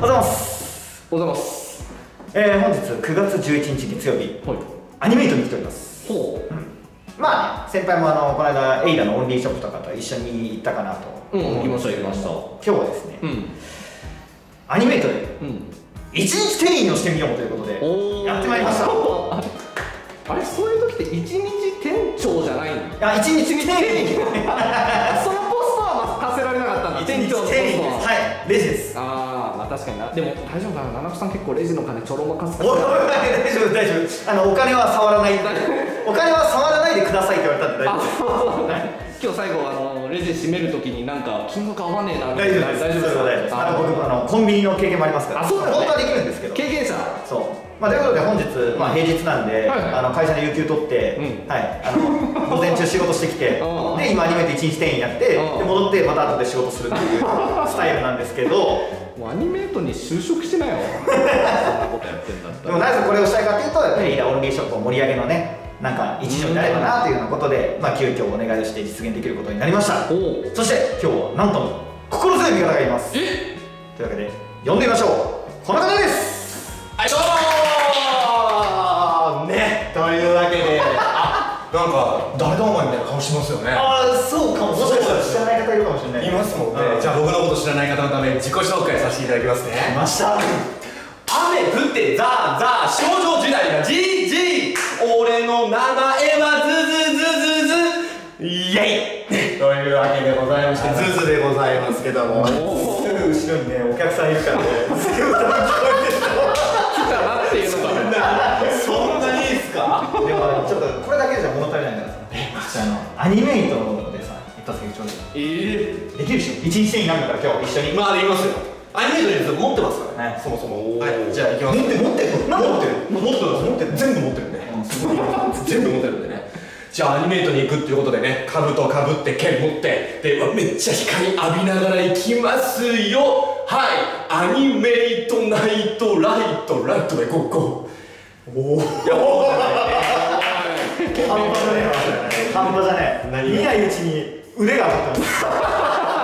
おはようございます。おはようございます。えー、本日9月11日月曜日。はい。アニメイトに来ております。ほまあね先輩もあのこの間エイダのオンリーショップとかと一緒に行ったかなとううん思行きました行きました。今日はですね、うん。アニメイトでうん。一日店員をしてみようということでやってまいりました。いあれそういう時って一日店長じゃないの？や一日店員 そのポストはまず課せられなかったんだ。一日店長ああまあ確かにな。でも大丈夫かな？七子さん結構レジの金ちょろまかすかおい大丈夫大丈夫。あのお金は触らない。お金は触らないでくださいって言われたんで大あ丈そうなんだ。今日最後あのレジ閉める時になんか金額合わねえな夫大丈夫です。大丈夫です大丈夫です。あの僕もあのコンビニの経験もありますから。あそうね本当はできるんですけど。経験者。そうまあ、ということで本日、まあ、平日なんで、はいはい。あの会社で有給取って、うん。はい、あの 午前中仕事してきてうん。で今アニメで一日店員やってでうん。戻ってまた後で仕事するっていう スタイルなんですけど。もうアニメートに就職してないよ。そんなことやってんだったら。でもなぜこれをしたいかというとやっぱりオンリーショップを盛り上げのねなんか一助になればなというようなことで、まあ、急遽お願いをして実現できることになりました。そして今日はなんとも心強い味方がいます。とえいうわけで呼んでみましょう。この方です。はい、どうもなんか誰だお前みたいな顔してますよね。ああそうかも。もしかしたら知らない方いるかもしれないいますもんね。うん。じゃあ僕のこと知らない方のために自己紹介させていただきます来ね。ました雨降ってザーザー少女時代がじいじい俺の名前はズズズズズイエイ。というわけでございまして、ズズでございますけども。すぐ後ろにねお客さんいるからね。全部多分聞こえてる来たなっていうのがそんなに。いいっすか？でもちょっとさえマジあのアニメイトでさ一発芸ちょうだいえできるでしょ一日店員なんだから今日一緒に。まあできますよ。アニメイトに持ってますからね。はい。そもそも。はい、じゃあ行きます。持って持って持ってる。持ってます。持ってる。全部持ってるんで、全部持ってるんでね。じゃあアニメイトに行くっていうことでね兜かぶって剣持ってでめっちゃ光浴びながら行きますよはいアニメイトナイトライトライトでゴーゴーおお半端じゃねえ。半端じゃねえ何見ないうちに腕が上がってます。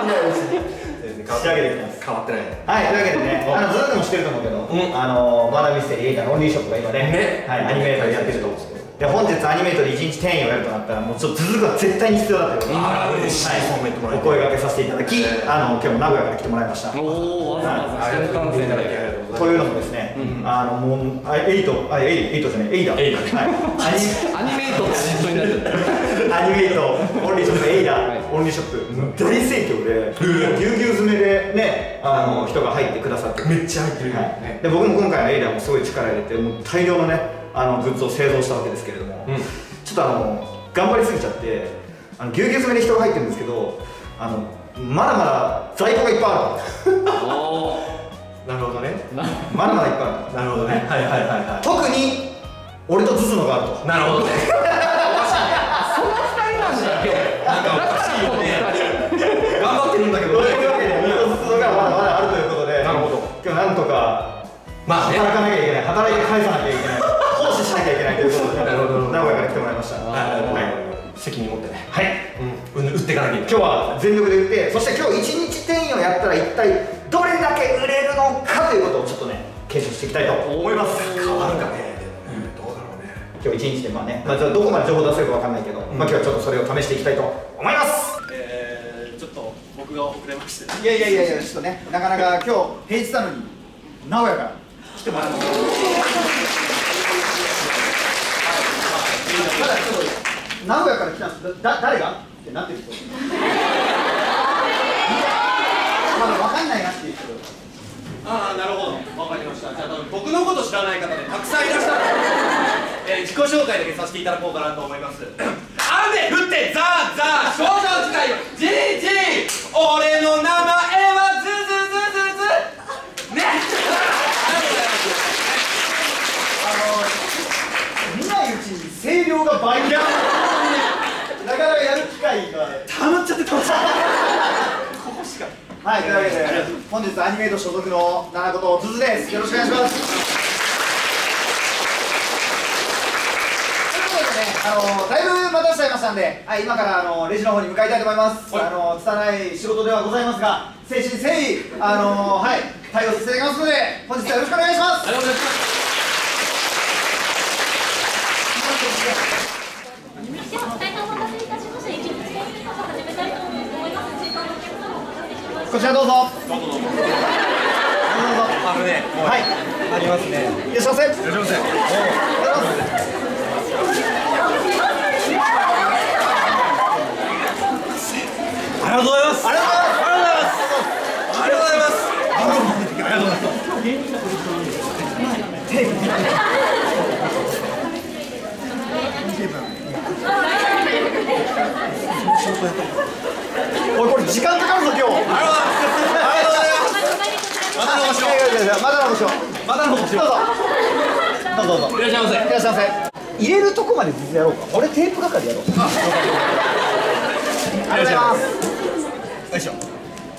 見ないうちに。仕上げてきてます。変わってないはい、というわけでね、あのずっとも知ってると思うけど、うん。あのマナミステリー映画のオンリーショップが今ね、ね。はい、アニメートでやってると思うんですけど、で本日アニメートで一日店員をやるとなったら、もうちょっと続くは絶対に必要だという。ことで、あら嬉しい。はい。お声掛けさせていただき、ねあの今日も名古屋から来てもらいました。おおわざわざ。新幹線でありがとうございます。というのもですね、うん。あのもうあエイトあエイエイトじゃないエイダエイダはい、アニアニメートってになっちゃった。アニメイト、オンリーショップ、エイダ、はい。オンリーショップ、大盛況で、ぎゅうぎゅう詰めでね、あの人が入ってくださって、めっちゃ入ってるよはい。ね、で僕も今回のエイダもすごい力入れて、もう大量のね、あのグッズを製造したわけですけれども、うん。ちょっとあの頑張りすぎちゃって、あのぎゅうぎゅう詰めで人が入ってるんですけど、あのまだまだ在庫がいっぱいあおおなるほどね。まだまだいっぱいある。なるほどね。はいはいはいは特に俺とズズのがあると。いなるほどね。その二人なんだよ。今日なんかおかしいよね。頑張ってるんだけとどいうわけで、俺とズズのがまだまだあるということで、なるほど。今日なんとか。まあね。働かなきゃいけない。働いて返さなきゃいけない。奉仕しなきゃいけないということで。なるほど。名古屋から来てもらいました。はいはい。責任持ってね。はい。うん、打っていかなきゃいけない。今日は全力で売ってそして今日一日店員をやったら一体どれだけ売れるのかということをちょっとね検証していきたいと思います。変わるかね。でもねどうだろうね。今日一日でまあね、まあ、どこまで情報出せるかわかんないけど、まあ今日はちょっとそれを試していきたいと思います。えー、ちょっと僕が遅れましていやいやいやいやちょっとねなかなか今日平日なのに名古屋から来てもらいましたただちょっと名古屋から来たんです。だ誰が？ってなってる人まだ分かんないなっていう人。ああなるほど。わかりました。じゃあ多分僕のこと知らない方でたくさんいらっしゃる。えー、自己紹介だけさせていただこうかなと思います。雨降ってザーザー少女時代よじいじい俺の名前はズズズズズ。ね。見ないうちに声量が倍になかなかやる機会が。たまっちゃってた。まっちゃってはいというわけで本日アニメイト所属の七子とズズです。よろしくお願いします。ということでねあのだいぶ待たせちゃいましたんで、はい、今からあのレジの方に向かいたいと思います、あの拙い仕事ではございますが誠心誠意あのはい対応させていただきますので本日はよろしくお願いします。はいお願いしますでは、大変お待たせいたしました。一日店員の方始めたいと思います。時間の決算をお待たせしました。こちらどうぞどうぞ。どうぞあのねはい。ありますね。いらっしゃいませ。いらっしゃいませ。ありがとうございます。ありがとうございます。ありがとうございますおいこれ時間かかるぞ今日。ありがとうございます。またのご視聴まだのごしょまたのご視聴どうぞどう。ぞどうぞ。いらっしゃいませ。いらっしゃいませ。入れるとこまで実際やろう。か俺テープ係やろうありがとうございます。よいしょす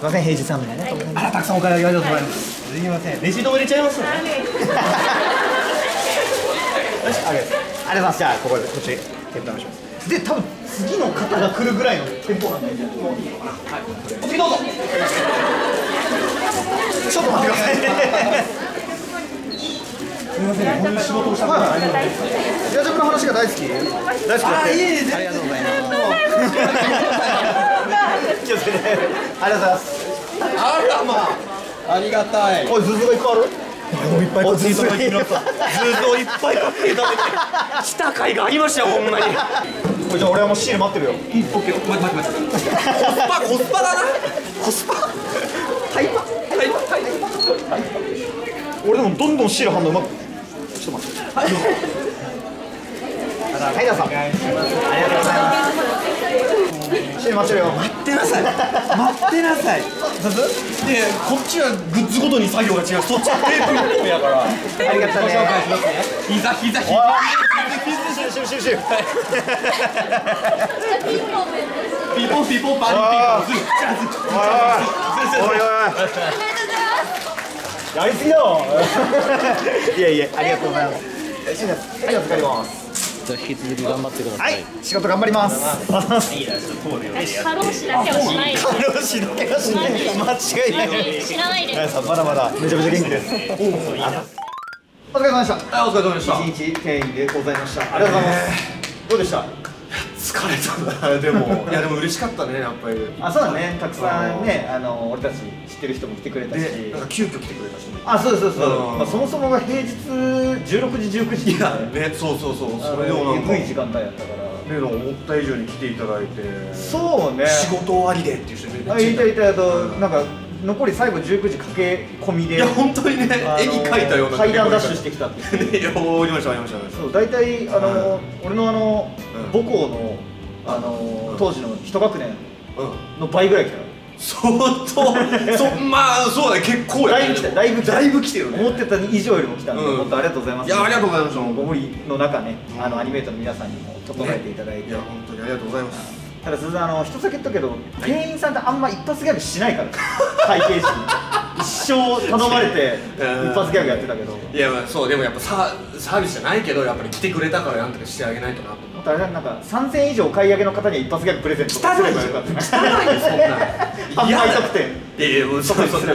いません平日なのにねあらたくさんお買い上げありがとうございます。すみません。レシートも入れちゃいますね。よしありがとうありがとうございます。じゃあここでこっち。テープお願いしますで多分次の方が来るぐらいのテンポなんで。はい。次どうぞ。ちょっと待ってください。すみませんこういう仕事をしたことないので。ジャジャブの話が大好き。大好きだって。あいえいえありがとうございます。気をつけてありがとうございます。あらまあありがたいおいズズがいっぱいあるいっぱいおいズズがいっぱいあるずっといっぱい買っていただいてした甲斐がありましたよほんまにじゃあ俺はもうシール待ってるよ。オッケー待って待って待って。コスパコスパだな。コスパ。タイパはいはい俺でもどんどんシール貼うまく。ちょっと待って。はい。はいどうぞありがとうございますよ。待ってなさい。待ってなさい。でこっちはグッズごとに作業が違う。そっちはテープ1本やから。ありがとうね。ご紹介します。ね膝膝膝。おい。シールシールシールシールピーポンピーポンパーリーピーポンズ。ッチ じゃあ引き続き頑張ってください、はい仕事頑張ります過労死だけはしないで。彼氏だけがしない間違いない知らないで。皆さんまだまだめちゃめちゃ元気です。お疲れ様でした。はいお疲れ様でした一日店員でございました。ありがとうございます。どうでした？疲れたなでも。いやでも嬉しかったねやっぱり。あ、そうだね。たくさんね、あの俺たち知ってる人も来てくれたし。でなんか急遽来てくれたしね。あ、そうそうです。うん。まあそもそもが平日16時19時いやねそうそうそうそれでもなんか。時間帯やったから。ね思った以上に来ていただいて。そうね。仕事終わりでっていう人めっちゃあ、いたいたあとうんなんか残り最後19時駆け込みで。いや本当にね絵に描いたような階段ダッシュしてきたってい やおりましたありましたありました。そう大体あの、俺のあの、うん。母校のあの、うん当時の一学年うん。の倍ぐらい来たよ相当。そまあそうだね。結構やね。だいぶ来た。だいぶ来た。だいぶ来てるね。思ってた以上よりも来たんで、うん。本当ありがとうございます。いやありがとうございましたご無理の中ね、うん。あのアニメートの皆さんにも整えていただいて、いや本当にありがとうございます。ただ鈴あの一つだけ言ったけど、店員さんってあんま一発ギャグしないから 会計士に。一生頼まれてうん。一発ギャグやってたけど。いやまあそうでもやっぱササービスじゃないけどやっぱり来てくれたからなんとかしてあげないとなととあれだなんか3000円以上お買い上げの方には一発ギャグプレゼントとかすればよかった。汚い。よそんな販売特典いやいやもうそうそうギ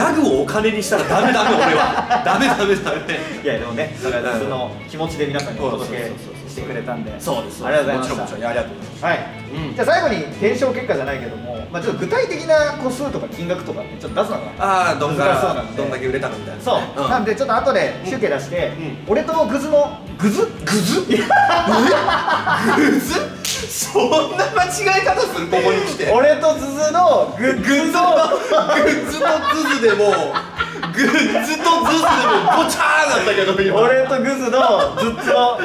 ャグをお金にしたらダメダメ俺は。ダメダメダメ。いやでもね、その気持ちで皆さんにお届けしてくれたんで、そうです。ありがとうございました。もちろんもちろん。いやありがとうございます。はい。うん。じゃあ最後に検証結果じゃないけども、まあちょっと具体的な個数とか金額とかってちょっと出すのがああどん難しそうなんで。どんだけ売れたかみたいな。そう、ん。なんでちょっと後で集計出して、ん。俺とグズのグズ？グズ？グズ？そんな間違い方する？ここに来て。俺とズズのググズのグッズとズズでもグッズとズズでもごちゃーだったけど今。俺とグズのずっと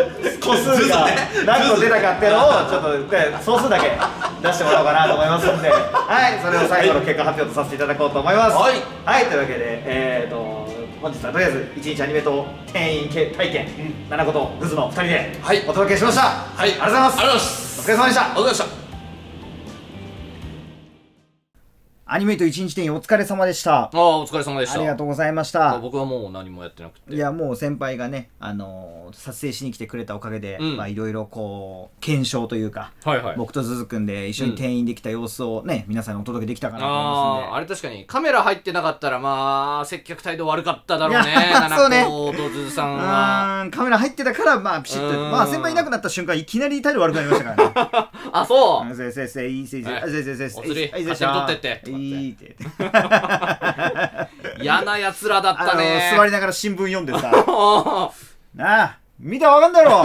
個数が何個出たかっていうのをちょっとで総数だけ出してもらおうかなと思いますんで。はいそれを最後の結果発表とさせていただこうと思います。はい。はいというわけでえーと本日はとりあえず一日アニメと店員体験、七子とグズの2人ではい。お届けしました。はい。ありがとうございます。ありがとうございます。お疲れ様でした。ありがとうございましたアアニメイト1日店員お疲れ様でした。ああお疲れ様でした。ありがとうございました。僕はもう何もやってなくて。いやもう先輩がね、あのー撮影しに来てくれたおかげで、うん。まあいろいろこう検証というか、はいはい。僕とズズくんで一緒に店員できた様子をね、皆さんにお届けできたかなと思いますんで。あああれ確かにカメラ入ってなかったらまあ接客態度悪かっただろうね。そうね。とずずさんは。カメラ入ってたからまあピシッとうん。まあ先輩いなくなった瞬間いきなり態度悪くなりましたからね あそう。うんせいせいせいせいせせいせいせいせい。お釣りはい勝手に取ってって。いいって 嫌なやつらだったね。座りながら新聞読んでさ。あ なあ見たらわかんだろ。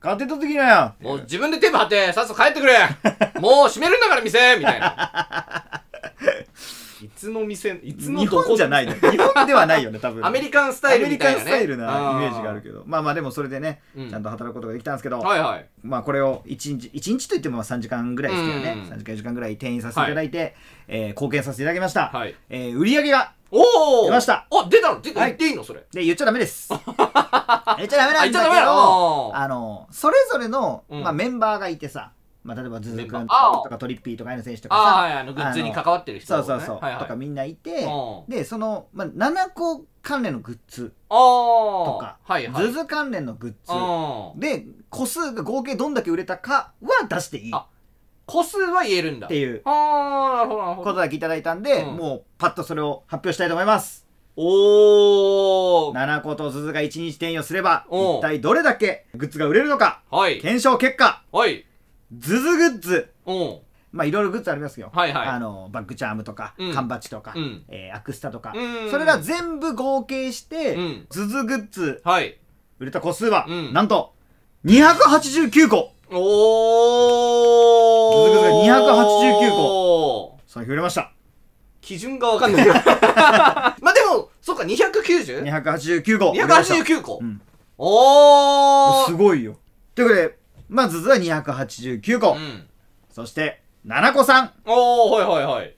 勝手に取ってきなよ。ーもう自分でテープ貼ってさっさと帰ってくれ。もう閉めるんだから店みたいないつの店いつの日どこ本じゃないの 日本ではないよね多分アメリカンスタイルみたいなね。アメリカンスタイルなイメージがあるどけど。まあまあでもそれでね、うん。ちゃんと働くことができたんですけど、はいはい。まあこれを1日1日といってもまあ3時間ぐらいですけどね、うん。3時間4時間ぐらい転院させていただいて、えー貢献させていただきました、はい。えー売り上げがおお出ました。あ出たの？出たはい。言っていいの？それ。で言っちゃダメです。言っちゃダメなんだけあ言っちゃダメなどの？あのそれぞれの、うん。まあ、メンバーがいてさ、まあ、例えばズズ君とかトリッピーとかの選手とかあさあはいあのグッズに関わってる人そうそうそう、はいはい。とかみんないてうん。でその、まあ、7個関連のグッズとか、はいはい。ズズ関連のグッあズで個数が合計どんだけ売れたかは出していい個数は言えるんだ。ていうああなるほどなるほど。ことだけいただいたんで、うん。もうパッとそれを発表したいと思います。おお7個とズズが1日転用すれば一体どれだけグッズが売れるのかはい。検証結果。はいズズグッズ。う。んまあいろいろグッズありますよ、はいはい。あのバッグチャームとか、うん。缶バッジとか、うん。えーアクスタとか、うん。それら全部合計して、うん。ズズグッズ。はい。売れた個数は、うん。なんと289個。おおズズグッズが289個。その日売れました。基準がわかんない。け どまあでもそうか 290?289 289個。売れました個、うん。おー。すごいよ。ということでまあズズは289個、うん。そして7個さんおーはいはいはい。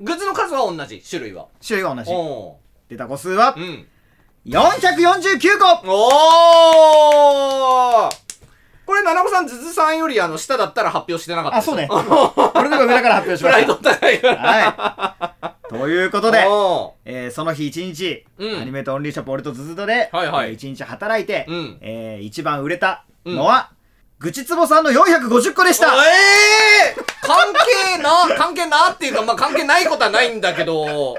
グッズの数は同じ。種類は。種類が同じ。お出た個数はーうん。449個。おー。これ七子さんズズさんよりあの下だったら発表してなかったあそうね。俺のが上だから発表しプライドました高いから。はい。ということでおえーその日一日、うん。アニメートオンリーショップ俺とズズとで、はいはい。えー一日働いて、うん。えー一番売れたのは、ぐちつぼさんの450個でした。ええー、関係な関係なっていうかまあ関係ないことはないんだけど。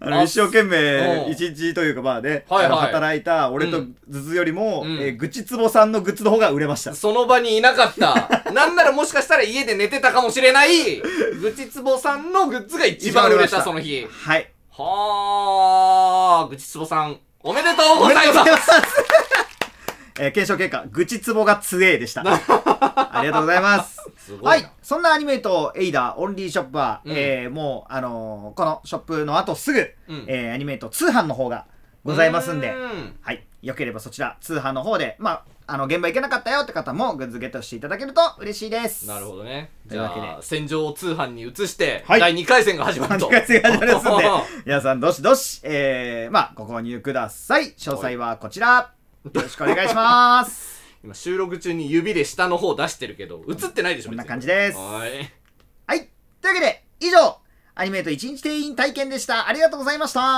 ああの一生懸う命ん。一日というかまあね、はいはい。働いた俺とうんズズよりも、うん。えーぐちつぼさんのグッズの方が売れました。その場にいなかった。なんならもしかしたら家で寝てたかもしれない。ぐちつぼさんのグッズが一番売れたその日。はい。はあぐちつぼさんおめでとうございますえー検証結果ぐちつぼが強えでした。ありがとうございます。すはいい。そんなアニメートエイダーオンリーショップは、うん。えーもう、あのーこのショップの後すぐ、うん。えーアニメート通販の方がございますんで。うん。はい。よければそちら通販の方でまああの現場行けなかったよって方もグッズゲットしていただけると嬉しいです。なるほどね。じというわけで。ゃあ戦場を通販に移して、はい。第2回戦が始まる3と回戦が始まりますんで。皆さんどしどしえー、まあご購入ください。詳細はこちらよろしくお願いします。今収録中に指で下の方出してるけど映ってないでしょこんな感じです。はい。はい。というわけで以上アニメート一日店員体験でした。ありがとうございました。お疲れ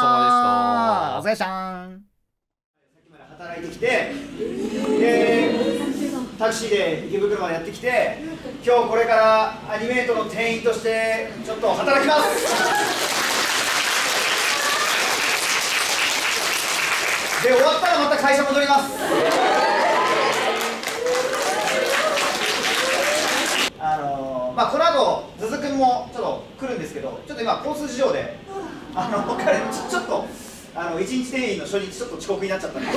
様お疲れさんさっきまで働いてきてでタクシーで池袋までやってきて今日これからアニメートの店員としてちょっと働きますで終わったらまた会社戻ります。あのーまあこの後ズズ君もちょっと来るんですけどちょっと今交通事情であの彼ちちょっとあの一日店員の初日ちょっと遅刻になっちゃったんで。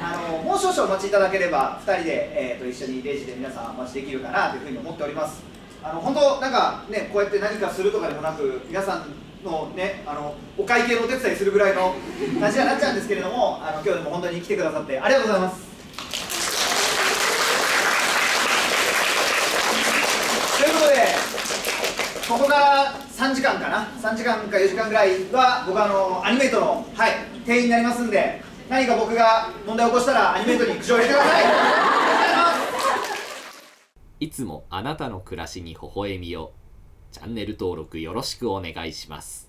あのもう少々お待ちいただければ2人で、えー、と一緒にレジで皆さんお待ちできるかなというふうに思っております。あの本当なんかねこうやって何かするとかでもなく皆さんのねあのお会計のお手伝いするぐらいの感じになっちゃうんですけれどもあの今日でも本当に来てくださってありがとうございます。ということでここが3時間かな？3時間か4時間ぐらいは僕あのアニメートの、はい、店員になりますんで何か僕が問題を起こしたらアニメートに苦情を入れてください。いつもあなたの暮らしに微笑みを。チャンネル登録よろしくお願いします。